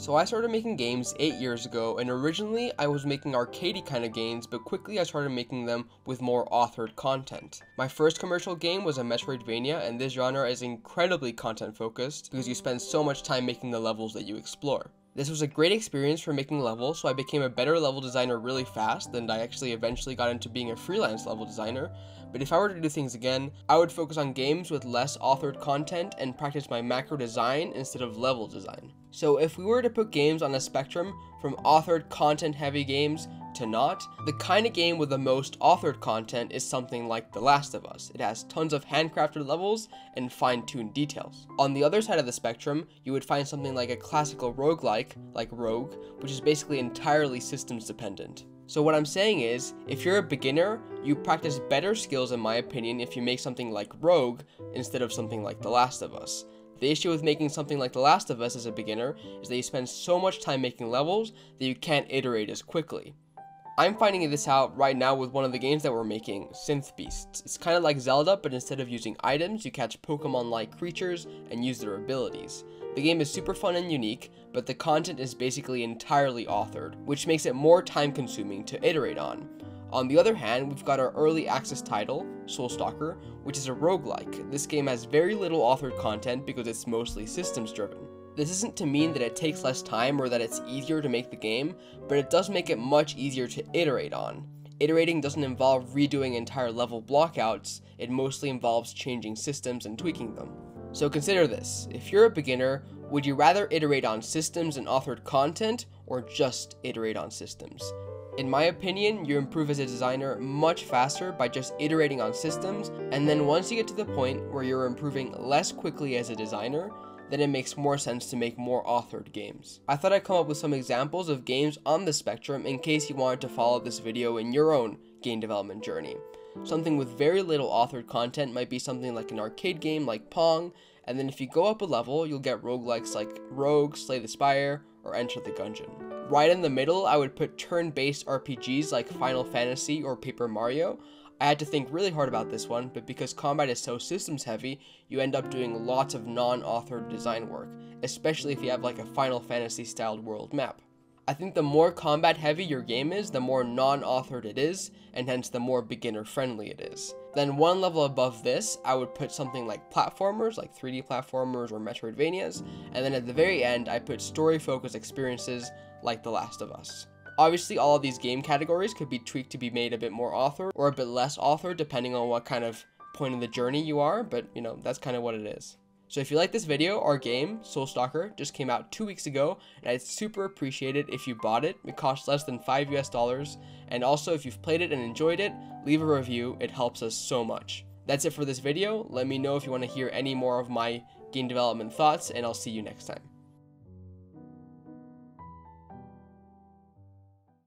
So I started making games 8 years ago, and originally I was making arcadey kind of games, but quickly I started making them with more authored content. My first commercial game was a Metroidvania, and this genre is incredibly content focused because you spend so much time making the levels that you explore. This was a great experience for making levels, so I became a better level designer really fast, and I actually eventually got into being a freelance level designer. But if I were to do things again, I would focus on games with less authored content and practice my macro design instead of level design. So if we were to put games on a spectrum from authored content heavy games to not, the kind of game with the most authored content is something like The Last of Us. It has tons of handcrafted levels and fine-tuned details. On the other side of the spectrum, you would find something like a classical roguelike, like Rogue, which is basically entirely systems dependent. So what I'm saying is, if you're a beginner, you practice better skills in my opinion if you make something like Rogue instead of something like The Last of Us. The issue with making something like The Last of Us as a beginner is that you spend so much time making levels that you can't iterate as quickly. I'm finding this out right now with one of the games that we're making, Synth Beasts. It's kind of like Zelda, but instead of using items, you catch Pokemon-like creatures and use their abilities. The game is super fun and unique, but the content is basically entirely authored, which makes it more time consuming to iterate on. On the other hand, we've got our early access title, Soul Stalker, which is a roguelike. This game has very little authored content because it's mostly systems driven. This isn't to mean that it takes less time or that it's easier to make the game, but it does make it much easier to iterate on. Iterating doesn't involve redoing entire level blockouts, it mostly involves changing systems and tweaking them. So consider this, if you're a beginner, would you rather iterate on systems and authored content, or just iterate on systems? In my opinion, you improve as a designer much faster by just iterating on systems, and then once you get to the point where you're improving less quickly as a designer, then it makes more sense to make more authored games. I thought I'd come up with some examples of games on the spectrum in case you wanted to follow this video in your own game development journey. Something with very little authored content might be something like an arcade game like Pong, and then if you go up a level, you'll get roguelikes like Rogue, Slay the Spire, or Enter the Gungeon. Right in the middle, I would put turn-based RPGs like Final Fantasy or Paper Mario. I had to think really hard about this one, but because combat is so systems heavy, you end up doing lots of non-authored design work, especially if you have like a Final Fantasy styled world map. I think the more combat heavy your game is, the more non-authored it is, and hence the more beginner friendly it is. Then one level above this, I would put something like platformers, like 3D platformers or Metroidvanias, and then at the very end, I put story focused experiences like The Last of Us. Obviously, all of these game categories could be tweaked to be made a bit more author or a bit less author, depending on what kind of point in the journey you are, but you know, that's kind of what it is. So if you like this video, our game, Soul Stalker, just came out two weeks ago, and I'd super appreciate it if you bought it. It costs less than 5 US dollars, and also if you've played it and enjoyed it, leave a review, it helps us so much. That's it for this video, let me know if you want to hear any more of my game development thoughts, and I'll see you next time.